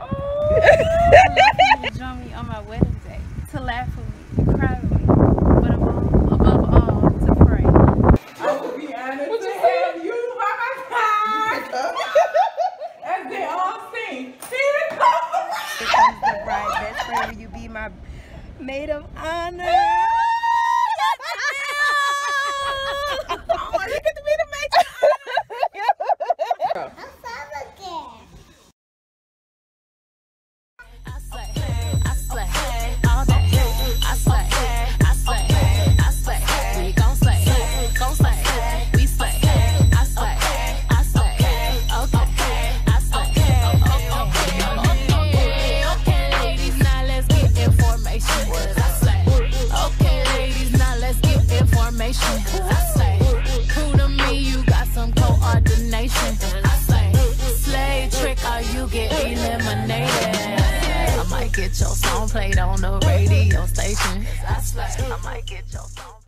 Oh, I love when you join me on my wedding day to laugh with me, to cry with me, but above, above all, to pray. I would be honored to have you by my side. As they all sing, here comes the Here comes the bride, best friend, will you be my maid of honor? Get eliminated. I might get your song played on the radio station. I might get your song.